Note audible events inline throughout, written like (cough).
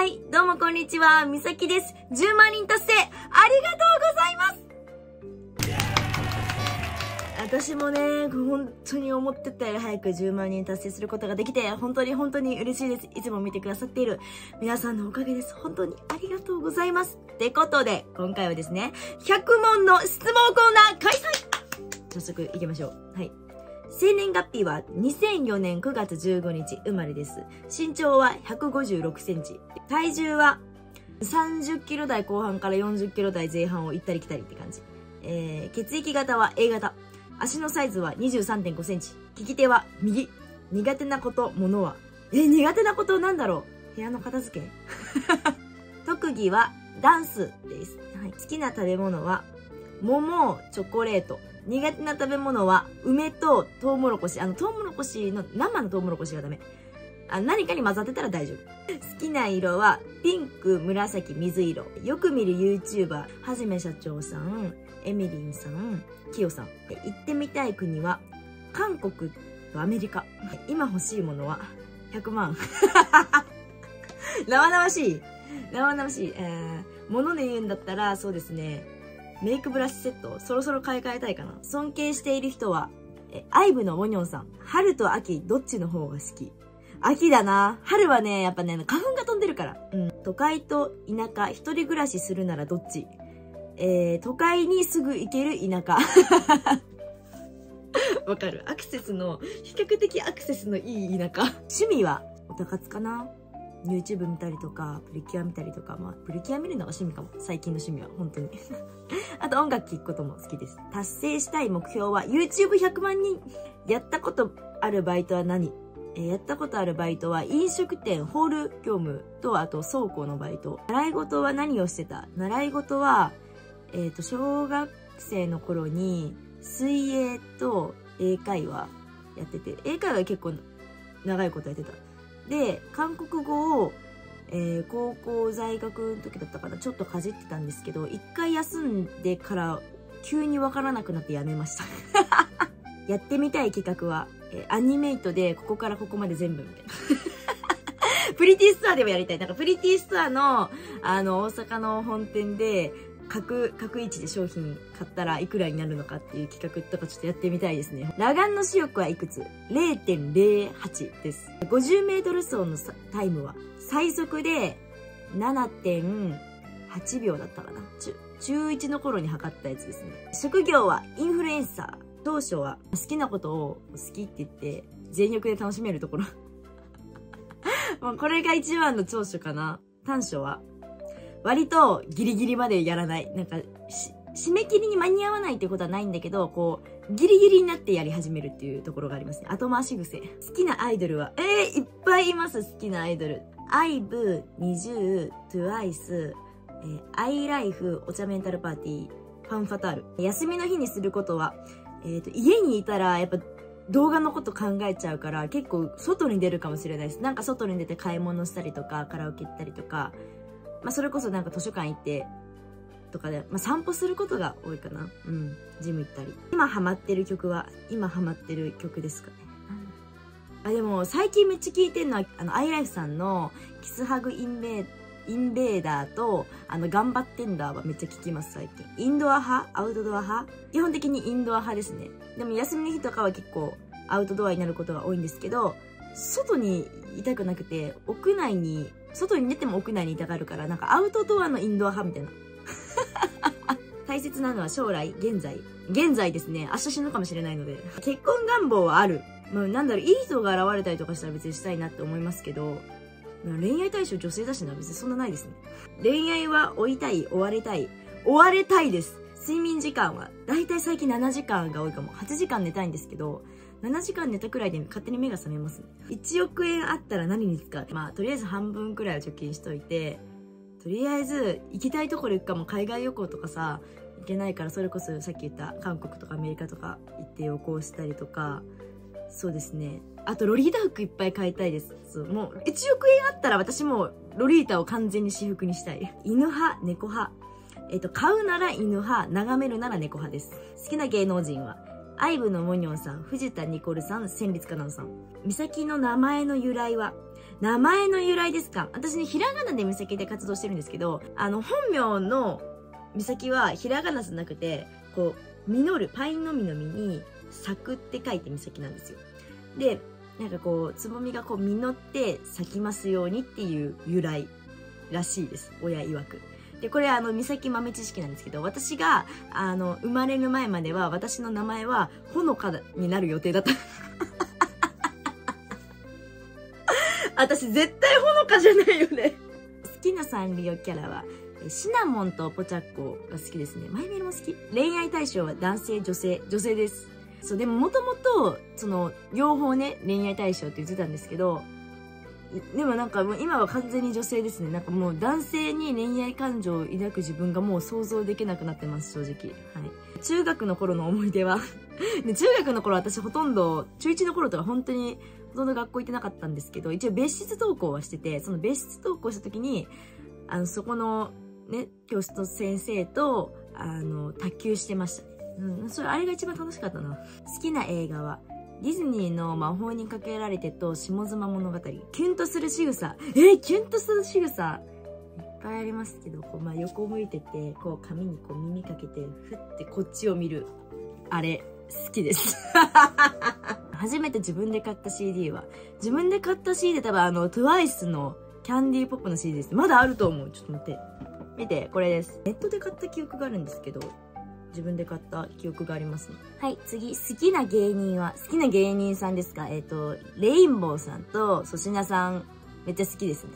はい、どうもこんにちは、みさきです。10万人達成、ありがとうございます私もね、本当に思ってたより早く10万人達成することができて、本当に本当に嬉しいです。いつも見てくださっている皆さんのおかげです。本当にありがとうございます。ってことで、今回はですね、100問の質問コーナー開催早速行きましょう。はい。生年月日は2004年9月15日生まれです。身長は156センチ。体重は30キロ台後半から40キロ台前半を行ったり来たりって感じ。えー、血液型は A 型。足のサイズは23.5センチ。利き手は右。苦手なこと、ものは。え、苦手なことなんだろう？部屋の片付け (laughs) 特技はダンスです。はい。好きな食べ物は桃、チョコレート。苦手な食べ物は梅とトウモロコシ。あの、トウモロコシの、生のトウモロコシがダメ。あ何かに混ざってたら大丈夫。好きな色はピンク、紫、水色。よく見る YouTuber、はじめ社長さん、エミリンさん、キヨさん。行ってみたい国は韓国とアメリカ。今欲しいものは100万。(laughs) 生々しい。生々しい。えー、物で言うんだったら、そうですね。メイクブラシセット、そろそろ買い替えたいかな。尊敬している人は、え、アイブのモニョンさん。春と秋、どっちの方が好き？秋だな。春はね、やっぱね、花粉が飛んでるから。うん。都会と田舎、一人暮らしするならどっち？えー、都会にすぐ行ける田舎。(laughs) わかる。アクセスの、比較的アクセスのいい田舎。趣味は、おたかつかな YouTube 見たりとか、プリキュア見たりとか、まあ、プリキュア見るのが趣味かも。最近の趣味は、本当に。(laughs) あと音楽聴くことも好きです。達成したい目標は YouTube100 万人。やったことあるバイトは何？えやったことあるバイトは飲食店、ホール業務と、あと倉庫のバイト。習い事は何をしてた？習い事は、えっ、と、小学生の頃に水泳と英会話やってて、英会話結構長いことやってた。で、韓国語を、えー高校在学の時だったかな、ちょっとかじってたんですけど、一回休んでから急にわからなくなってやめました。(laughs) やってみたい企画は、えーアニメイトでここからここまで全部みたいな。(laughs) プリティストアでもやりたい。なんかプリティストアの、あの、大阪の本店で、各、各位置で商品買ったらいくらになるのかっていう企画とかちょっとやってみたいですね。裸眼の視力はいくつ ?0.08 です。50メートル走のタイムは最速で7.8秒だったかな。中中1の頃に測ったやつですね。職業はインフルエンサー。当初は好きなことを好きって言って全力で楽しめるところ。(laughs) もうこれが一番の長所かな。短所は割とギリギリまでやらない。なんか、締め切りに間に合わないってことはないんだけど、こう、ギリギリになってやり始めるっていうところがありますね。後回し癖。好きなアイドルは、えー、いっぱいいます、好きなアイドル。アイブ、ニジュー、トゥアイス、えーアイライフ、お茶メンタルパーティー、ファンファタール。休みの日にすることは、えっ、と、家にいたら、やっぱ、動画のこと考えちゃうから、結構、外に出るかもしれないです。なんか外に出て買い物したりとか、カラオケ行ったりとか、まあ、それこそなんか図書館行って、とかで、まあ、散歩することが多いかな。うん。ジム行ったり。今ハマってる曲は、今ハマってる曲ですかね。あ、でも、最近めっちゃ聴いてるのは、あの、アイライフさんの、キスハグインベー、インベーダーと、あの、頑張ってんだはめっちゃ聴きます、最近。インドア派？アウトドア派？基本的にインドア派ですね。でも、休みの日とかは結構、アウトドアになることが多いんですけど、外にいたくなくて、屋内に、外に出ても屋内にいたがるから、なんかアウトドアのインドア派みたいな。(laughs) 大切なのは将来、現在。現在ですね、明日死ぬかもしれないので。結婚願望はある。まあ、なんだろう、いい人が現れたりとかしたら別にしたいなって思いますけど、恋愛対象女性だしな、別にそんなないですね。恋愛は追いたい、追われたい。追われたいです。睡眠時間は、だいたい最近7時間が多いかも。8時間寝たいんですけど、7時間寝たくらいで勝手に目が覚めますね。1億円あったら何に使う？まあ、とりあえず半分くらいは貯金しといて、とりあえず行きたいところ行くかも海外旅行とかさ、行けないからそれこそさっき言った韓国とかアメリカとか行って旅行したりとか、そうですね。あとロリータ服いっぱい買いたいです。そう、もう1億円あったら私もロリータを完全に私服にしたい。犬派、猫派。えっと、買うなら犬派、眺めるなら猫派です。好きな芸能人は、アイブのモニョンさん、藤田ニコルさん、戦慄かなのさん。美咲の名前の由来は、名前の由来ですか？私ね、ひらがなで美咲で活動してるんですけど、あの、本名の美咲はひらがなじゃなくて、こう、実る、パインの実の実に、咲くって書いて美咲なんですよ。で、なんかこう、つぼみがこう実って咲きますようにっていう由来らしいです。親曰く。で、これあの、三崎豆知識なんですけど、私が、あの、生まれる前までは、私の名前は、ほのかになる予定だった。(laughs) 私絶対ほのかじゃないよね。好きなサンリオキャラは、シナモンとポチャッコが好きですね。マイメロも好き。恋愛対象は男性、女性、女性です。そう、でももともと、その、両方ね、恋愛対象って言ってたんですけど、でもなんかもう今は完全に女性ですね。なんかもう男性に恋愛感情を抱く自分がもう想像できなくなってます、正直。はい。中学の頃の思い出は (laughs) で中学の頃私ほとんど、中1の頃とか本当にほとんど学校行ってなかったんですけど、一応別室登校はしてて、その別室登校した時に、あの、そこのね、教室の先生と、あの、卓球してました。うん、それ、あれが一番楽しかったな。好きな映画は、ディズニーの魔法にかけられてと下妻物語。キュンとする仕草。えー、キュンとする仕草。いっぱいありますけど、こう、まあ、横向いてて、こう、髪にこう耳かけて、ふってこっちを見る。あれ、好きです。(laughs) 初めて自分で買った CD は、自分で買った CD 多分あの、TWICE のキャンディーポップの CD です。まだあると思う。ちょっと待って。見て、これです。ネットで買った記憶があるんですけど、自分で買った記憶がありますね。はい、次、好きな芸人は、好きな芸人さんですか？えっ、ー、と、レインボーさんと粗品さん、めっちゃ好きですね。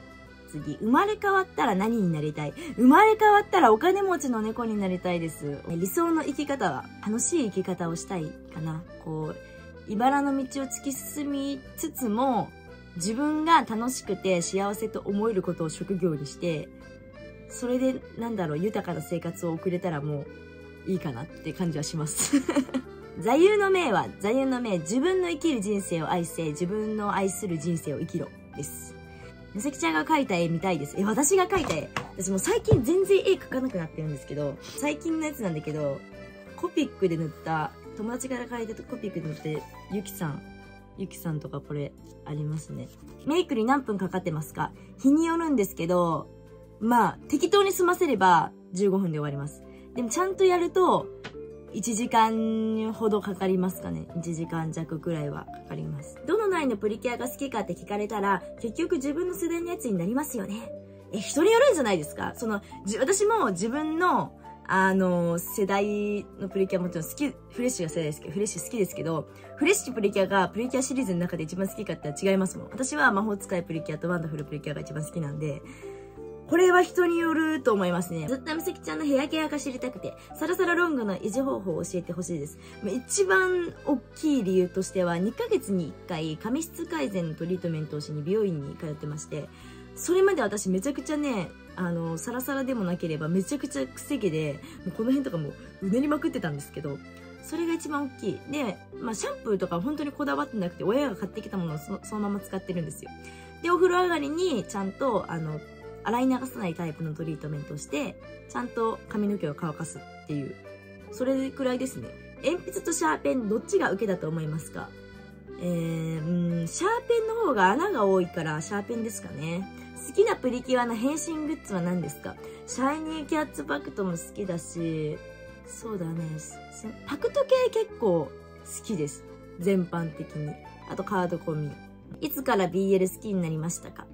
(laughs) 次、生まれ変わったら何になりたい？生まれ変わったらお金持ちの猫になりたいです。理想の生き方は、楽しい生き方をしたいかな。こう、茨の道を突き進みつつも、自分が楽しくて幸せと思えることを職業にして、それで、なんだろう、豊かな生活を送れたらもう、いいかなって感じはします (laughs) 座右の銘は、座右の銘、自分の生きる人生を愛せ、自分の愛する人生を生きろ。です。美咲ちゃんが描いた絵見たいです。え、私が描いた絵？私も最近全然絵描かなくなってるんですけど、最近のやつなんだけど、コピックで塗った、友達から描いたコピックで塗って、ゆきさん、ゆきさんとかこれありますね。メイクに何分かかってますか？日によるんですけど、まあ、適当に済ませれば15分で終わります。でもちゃんとやると、1時間ほどかかりますかね。1時間弱くらいはかかります。どの内のプリキュアが好きかって聞かれたら、結局自分の世代のやつになりますよね。え、人によるんじゃないですかその、私も自分の、あの、世代のプリキュアもちろん好き、フレッシュが世代ですけど、フレッシュ好きですけど、フレッシュプリキュアがプリキュアシリーズの中で一番好きかって違いますもん。私は魔法使いプリキュアとワンダフルプリキュアが一番好きなんで、これは人によると思いますね。ずっとみさきちゃんのヘアケアが知りたくて、サラサラロングの維持方法を教えてほしいです。一番大きい理由としては、2ヶ月に1回、髪質改善のトリートメントをしに美容院に通ってまして、それまで私めちゃくちゃね、あの、サラサラでもなければめちゃくちゃ癖毛で、もうこの辺とかもうねりまくってたんですけど、それが一番大きい。で、まあ、シャンプーとか本当にこだわってなくて、親が買ってきたものをそのまま使ってるんですよ。で、お風呂上がりにちゃんと、あの、洗い流さないタイプのトリートメントをして、ちゃんと髪の毛を乾かすっていう、それくらいですね。鉛筆とシャーペン、どっちが受けだと思いますか？えー、うん、シャーペンの方が穴が多いからシャーペンですかね。好きなプリキュアの変身グッズは何ですか？シャイニーキャッツパクトも好きだし、そうだね。パクト系結構好きです。全般的に。あとカードコミ。いつから BL 好きになりましたか？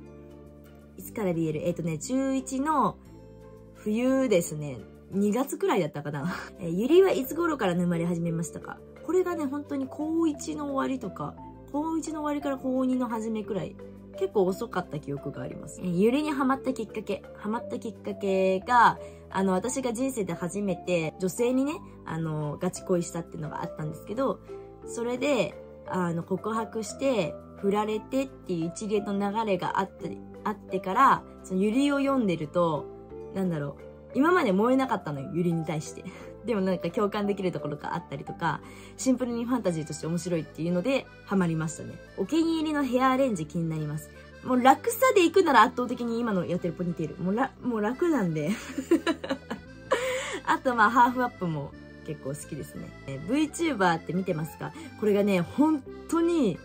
いつから BL? えっ、ー、とね、中1の冬ですね。2月くらいだったかな。(laughs) えー、ゆりはいつ頃から沼り始めましたか？これがね、本当に高1の終わりとか、高1の終わりから高2の初めくらい、結構遅かった記憶があります。えー、ゆりにハマったきっかけ、ハマったきっかけが、あの、私が人生で初めて女性にね、あの、ガチ恋したっていうのがあったんですけど、それで、あの、告白して、振られてっていう一連の流れがあったり、あってから、そのゆりを読んでると、なんだろう、今まで燃えなかったのよ、ゆりに対して。(laughs) でもなんか共感できるところがあったりとか、シンプルにファンタジーとして面白いっていうので、ハマりましたね。お気に入りのヘアアレンジ気になります。もう楽さで行くなら圧倒的に今のやってるポニーテール。もうら、もう楽なんで (laughs) あとまあ、ハーフアップも結構好きですね。VTuber って見てますか？これがね、本当に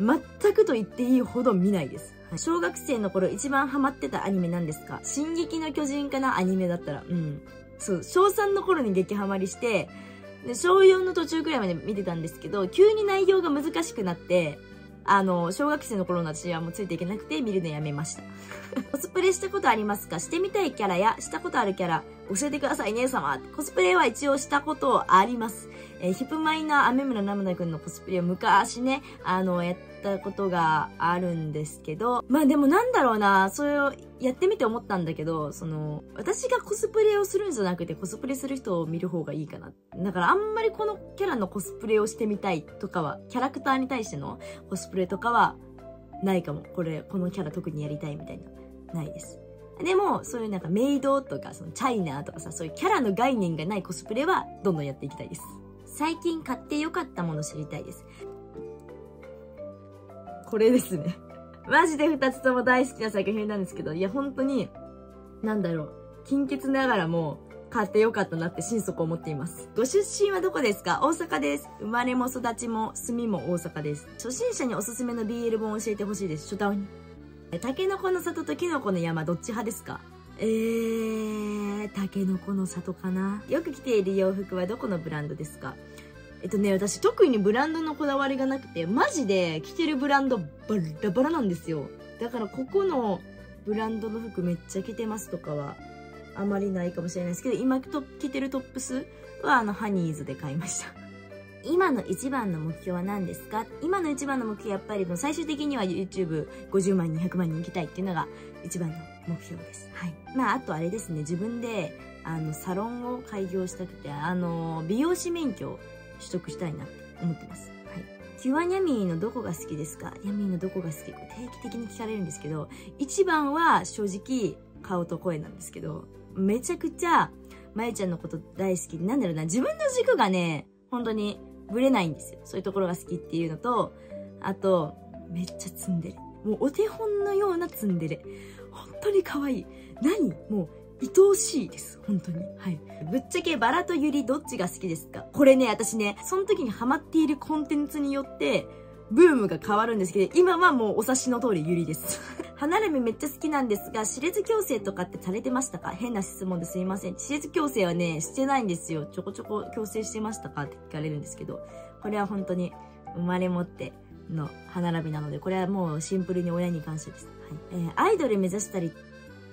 全くと言っていいほど見ないです。小学生の頃一番ハマってたアニメなんですか？進撃の巨人かな？アニメだったら。うん。そう、小3の頃に激ハマりして、で、小4の途中くらいまで見てたんですけど、急に内容が難しくなって、あの、小学生の頃の私はもうついていけなくて見るのやめました。(laughs) コスプレしたことありますか？してみたいキャラやしたことあるキャラ教えてください、姉様。コスプレは一応したことあります。えー、ヒップマイナー雨村ナムナくんのコスプレを昔ね、あの、やったことがあるんですけど、まあでもなんだろうな、それをやってみて思ったんだけど、その、私がコスプレをするんじゃなくてコスプレする人を見る方がいいかな。だからあんまりこのキャラのコスプレをしてみたいとかは、キャラクターに対してのコスプレとかはないかも。これ、このキャラ特にやりたいみたいな。ないです。でも、そういうなんかメイドとか、そのチャイナーとかさ、そういうキャラの概念がないコスプレはどんどんやっていきたいです。最近買ってよかったもの知りたいです。これですね。(laughs) マジで二つとも大好きな作品なんですけど、いや本当に、なんだろう、金欠ながらも、買ってよかったなって心底思っています。ご出身はどこですか？大阪です。生まれも育ちも住みも大阪です。初心者におすすめの BL 本を教えてほしいです。初段に。タケノコの里とキノコの山どっち派ですか？えー、タケノコの里かなよく着ている洋服はどこのブランドですか？えっとね、私特にブランドのこだわりがなくて、マジで着てるブランドバラバラなんですよ。だからここのブランドの服めっちゃ着てますとかは、あまりないかもしれないですけど、今と着てるトップスはあの、ハニーズで買いました。今の一番の目標は何ですか？今の一番の目標はやっぱり最終的には YouTube50 万人、100万人行きたいっていうのが一番の目標です。はい。まあ、あとあれですね、自分で、あの、サロンを開業したくて、あの、美容師免許取得したいなって思ってます。はい。キュアニャミーのどこが好きですか？ニャミーのどこが好き？定期的に聞かれるんですけど、一番は正直顔と声なんですけど、めちゃくちゃ、まゆちゃんのこと大好き、なんだろうな、自分の軸がね、本当にぶれないんですよ。そういうところが好きっていうのと、あと、めっちゃツンデレ。もうお手本のようなツンデレ。本当に可愛い。何？もう、愛おしいです。本当に。はい。ぶっちゃけバラとユリどっちが好きですか？これね、私ね、その時にハマっているコンテンツによって、ブームが変わるんですけど、今はもうお察しの通りユリです。(laughs) 離れ目めっちゃ好きなんですが、歯列矯正とかってされてましたか？変な質問ですいません。歯列矯正はね、してないんですよ。ちょこちょこ矯正してましたか？って聞かれるんですけど、これは本当に生まれ持っての歯並びなので、これはもうシンプルに親に感謝です。はい。えー、アイドル目指したり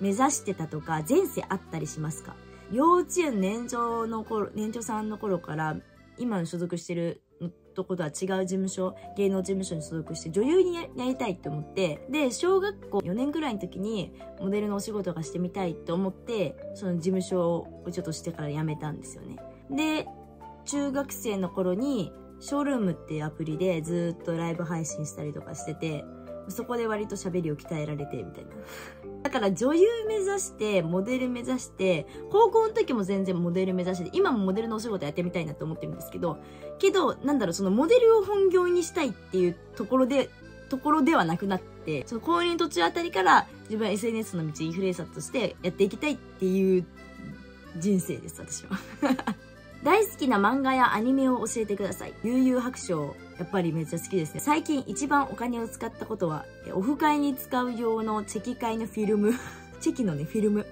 目指してたとか、前世あったりしますか？幼稚園年長の頃、年長さんの頃から、今の所属してるとことは違う事務所、芸能事務所に所属して女優になりたいって思って、で、小学校4年ぐらいの時にモデルのお仕事がしてみたいと思って、その事務所をちょっとしてから辞めたんですよね。で、中学生の頃に、ショールームっていうアプリでずっとライブ配信したりとかしてて、そこで割と喋りを鍛えられて、みたいな。だから女優目指して、モデル目指して、高校の時も全然モデル目指して、今もモデルのお仕事やってみたいなと思ってるんですけど、けど、なんだろう、そのモデルを本業にしたいっていうところで、ところではなくなって、その公認途中あたりから自分は SNS の道インフルエンサーとしてやっていきたいっていう人生です、私は。大好きな漫画やアニメを教えてください。悠々白書、やっぱりめっちゃ好きですね。最近一番お金を使ったことは、オフ会に使う用のチェキ会のフィルム。チェキのね、フィルム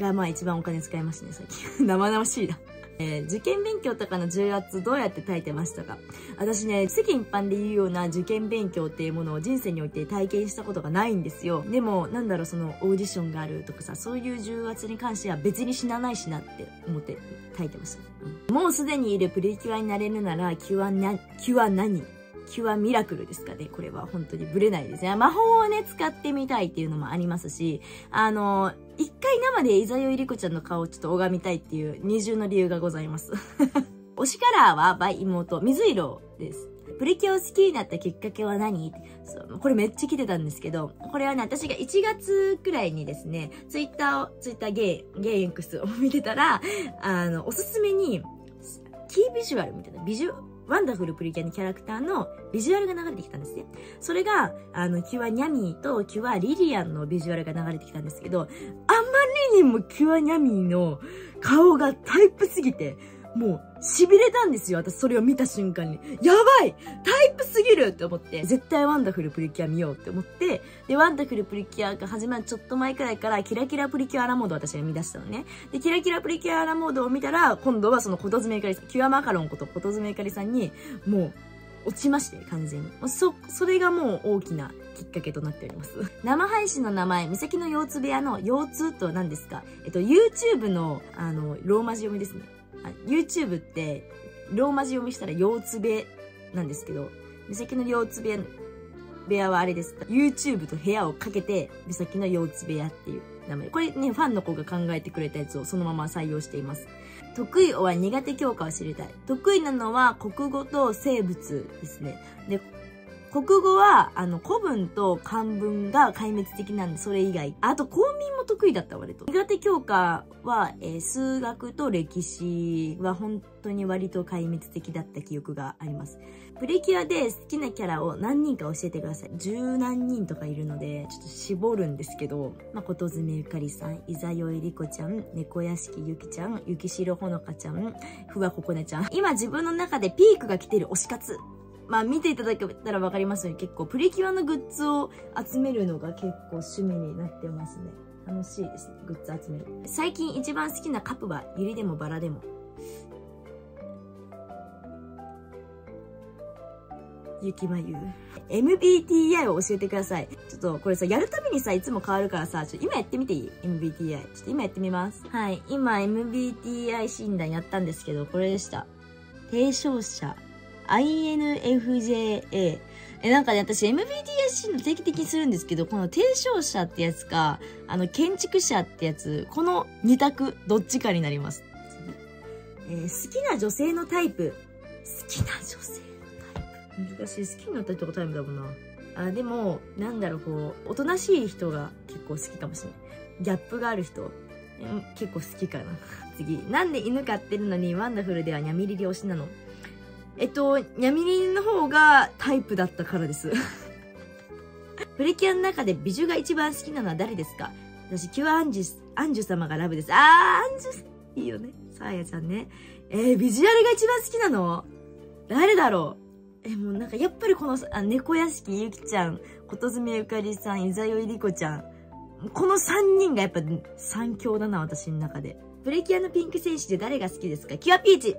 がまあ一番お金使いましたね、最近。(laughs) 生々しいな。えー、受験勉強とかの重圧どうやって耐えてましたか？私ね、世間一般で言うような受験勉強っていうものを人生において体験したことがないんですよ。でも、なんだろう、そのオーディションがあるとかさ、そういう重圧に関しては別に死なないしなって思って耐えてました、うん、もうすでにいるプリキュアになれるなら、キュアな、キュア何？キュアミラクルですかね。これは本当にブレないですね。魔法をね、使ってみたいっていうのもありますし、あの、一回生でイザヨイリコちゃんの顔をちょっと拝みたいっていう二重の理由がございます。(laughs) 推しカラーはバイ妹、水色です。プリキュアを好きになったきっかけは何？そうこれめっちゃ来てたんですけど、これはね、私が1月くらいにですね、ツイッターを、ツイッター現、現 X を見てたら、あの、おすすめに、キービジュアルみたいな、ビジュ、ワンダフルプリキュアのキャラクターのビジュアルが流れてきたんですね。それが、あの、キュアニャミーとキュアリリアンのビジュアルが流れてきたんですけど、あまりにもキュアニャミーの顔がタイプすぎて、もう、痺れたんですよ。私それを見た瞬間に。やばいタるって思って、絶対ワンダフルプリキュア見ようって思って、で、ワンダフルプリキュアが始まるちょっと前くらいから、キラキラプリキュアアラモードを私が見出したのね。で、キラキラプリキュアラモードを見たら、今度はそのことずめゆかりさん、キュアマカロンことことずめゆかりさんに、もう、落ちまして、完全に。そ、それがもう大きなきっかけとなっております。(laughs) 生配信の名前、三崎の腰痛部屋の腰痛と何ですか？えっと、YouTube の、あの、ローマ字読みですね。YouTube って、ローマ字読みしたら腰つべなんですけど、美咲の腰つべ部屋はあれです。YouTube と部屋をかけて、美咲の腰つ部屋っていう名前。これね、ファンの子が考えてくれたやつをそのまま採用しています。得意は苦手教科を知りたい。得意なのは国語と生物ですね。で、国語は、あの、古文と漢文が壊滅的なんで、それ以外。あと、公民も得意だった割と。苦手教科は、えー、数学と歴史は本当に割と壊滅的だった記憶があります。プリキュアで好きなキャラを何人か教えてください。十何人とかいるので、ちょっと絞るんですけど、まあ、ことずめゆかりさん、いざよいりこちゃん、猫屋敷ゆきちゃん、ゆきしろほのかちゃん、ふわここねちゃん。今自分の中でピークが来てる推し活。まあ見ていただけたらわかりますように結構プリキュアのグッズを集めるのが結構趣味になってますね。楽しいですね。グッズ集める。最近一番好きなカップはユリでもバラでも。ゆきまゆ。MBTI を教えてください。ちょっとこれさ、やるたびにさ、いつも変わるからさ、ちょっと今やってみていい ?MBTI。ちょっと今やってみます。はい。今 MBTI 診断やったんですけど、これでした。提唱者。INFJA。え、なんかね、私 MBTIC の定期的にするんですけど、この提唱者ってやつか、あの、建築者ってやつ、この2択、どっちかになります。えー、好きな女性のタイプ。好きな女性のタイプ。難しい。好きになった人がタイプだもんな。あ、でも、なんだろう、こう、おとなしい人が結構好きかもしれない。ギャップがある人。結構好きかな。次。なんで犬飼ってるのにワンダフルではニャミリリ推しなの？えっと、ニャミリンの方がタイプだったからです。(laughs) プリキュアの中で美女が一番好きなのは誰ですか？私、キュアアンジュ、アンジュ様がラブです。あー、アンジュ、いいよね。サーヤちゃんね。えー、ビジュアルが一番好きなの？誰だろう？え、もうなんかやっぱりこの、あ猫屋敷ゆきちゃん、ことずめゆかりさん、いざよいりこちゃん。この三人がやっぱ三強だな、私の中で。プリキュアのピンク戦士で誰が好きですか？キュアピーチ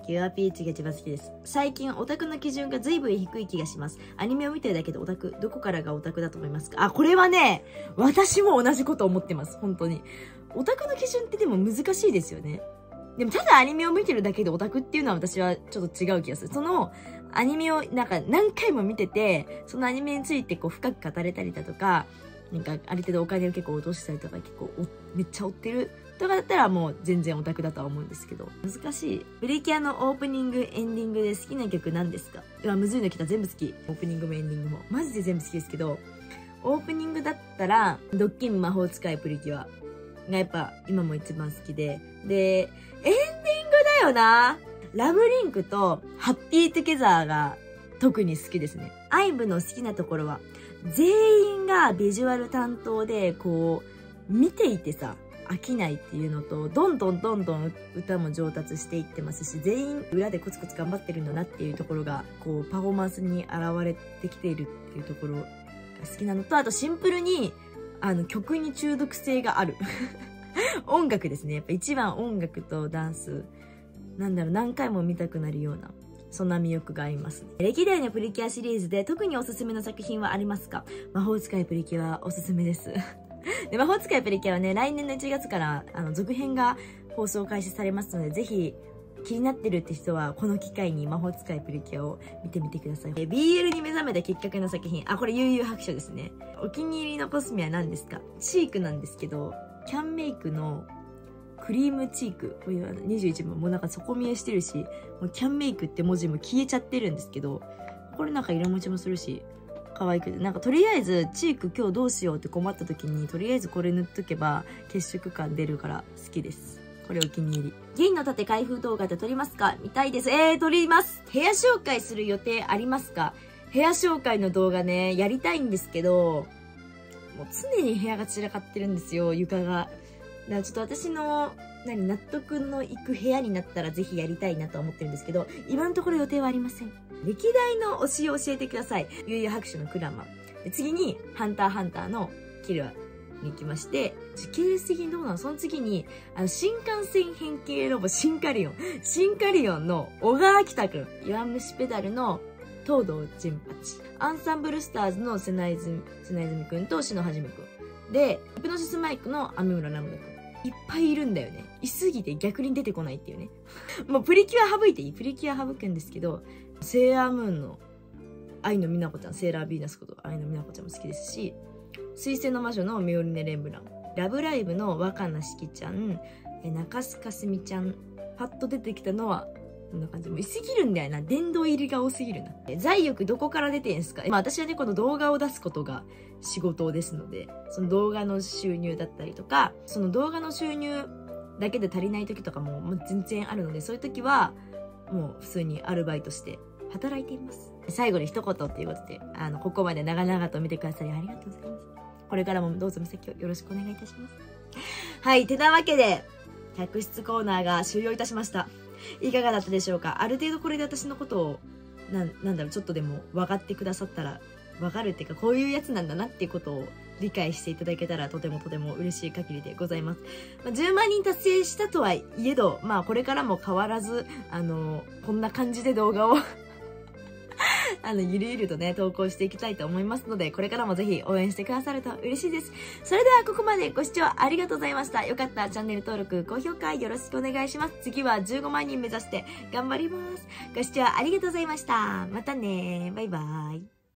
キュアピーチが一番好きです。最近オタクの基準が随分低い気がします。アニメを見てるだけでオタク、どこからがオタクだと思いますか？あ、これはね、私も同じこと思ってます。本当に。オタクの基準ってでも難しいですよね。でもただアニメを見てるだけでオタクっていうのは私はちょっと違う気がする。その、アニメをなんか何回も見てて、そのアニメについてこう深く語れたりだとか、なんかある程度お金を結構落としたりとか結構めっちゃ追ってるとかだったらもう全然オタクだとは思うんですけど。難しい。プリキュアのオープニング、エンディングで好きな曲何ですか？うわ、むずいの来た。全部好き。オープニングもエンディングも。マジで全部好きですけど、オープニングだったら、ドッキン魔法使いプリキュアがやっぱ今も一番好きで。で、エンディングだよなラブリンクとハッピートゥゲザーが特に好きですね。アイブの好きなところは、全員がビジュアル担当で、こう、見ていてさ、飽きないっていうのと、どんどんどんどん歌も上達していってますし、全員裏でコツコツ頑張ってるんだなっていうところが、こう、パフォーマンスに現れてきているっていうところが好きなのと、あとシンプルに、あの、曲に中毒性がある。(laughs) 音楽ですね。やっぱ一番音楽とダンス。なんだろう、何回も見たくなるような。そんな魅力があります。歴代のプリキュアシリーズで特におすすめの作品はありますか？魔法使いプリキュアおすすめです。(laughs) で、魔法使いプリキュアはね、来年の1月から、あの、続編が放送開始されますので、ぜひ、気になってるって人は、この機会に魔法使いプリキュアを見てみてください。え、BL に目覚めたきっかけの作品。あ、これ悠々白書ですね。お気に入りのコスメは何ですか？チークなんですけど、キャンメイクのクリームチーク。こういう21番もうなんか底見えしてるし、もうキャンメイクって文字も消えちゃってるんですけど、これなんか色持ちもするし、可愛くて。なんかとりあえず、チーク今日どうしようって困った時に、とりあえずこれ塗っとけば血色感出るから好きです。これお気に入り。銀の盾開封動画で撮りますか見たいです。えー、撮ります。部屋紹介する予定ありますか？部屋紹介の動画ね、やりたいんですけど、もう常に部屋が散らかってるんですよ、床が。だからちょっと私の、何、納得のいく部屋になったらぜひやりたいなと思ってるんですけど、今のところ予定はありません。歴代の推しを教えてください。悠々白書のクラマ。で次に、ハンターハンターのキルアに行きまして、時系列的にどうなの？その次に、あの、新幹線変形ロボ、シンカリオン。シンカリオンの小川北くん。弱虫ペダルの東堂陣八。アンサンブルスターズの瀬名泉、瀬名泉くんと篠はじめくん。で、ヒプノシスマイクの網村ラムダくん。いっぱいいるんだよね。いすぎて逆に出てこないっていうね。(laughs) もうプリキュア省いていい？プリキュア省くんですけど、セーラームーンの愛の美奈子ちゃん、セーラーヴィーナスこと愛の美奈子ちゃんも好きですし、水星の魔女のミオリネ・レンブラン、ラブライブの若菜しきちゃん、中須かすみちゃん、パッと出てきたのは、こんな感じ。もういすぎるんだよな。殿堂入りが多すぎるな。財力どこから出てんすかまあ私はね、この動画を出すことが仕事ですので、その動画の収入だったりとか、その動画の収入だけで足りない時とかももう全然あるので、そういう時は、もう普通にアルバイトして働いています。最後に一言っていうことで、あの、ここまで長々と見てくださりありがとうございます。これからもどうぞ美咲をよろしくお願いいたします。はい、てなわけで、客室コーナーが終了いたしました。いかがだったでしょうか？ある程度これで私のことを、な、なんだろう、ちょっとでも分かってくださったら、分かるっていうか、こういうやつなんだなっていうことを理解していただけたらとてもとても嬉しい限りでございます。まあ、10万人達成したとはいえど、まあこれからも変わらず、あの、こんな感じで動画をあの、ゆるゆるとね、投稿していきたいと思いますので、これからもぜひ応援してくださると嬉しいです。それではここまでご視聴ありがとうございました。よかったらチャンネル登録、高評価よろしくお願いします。次は15万人目指して頑張ります。ご視聴ありがとうございました。またねバイバーイ。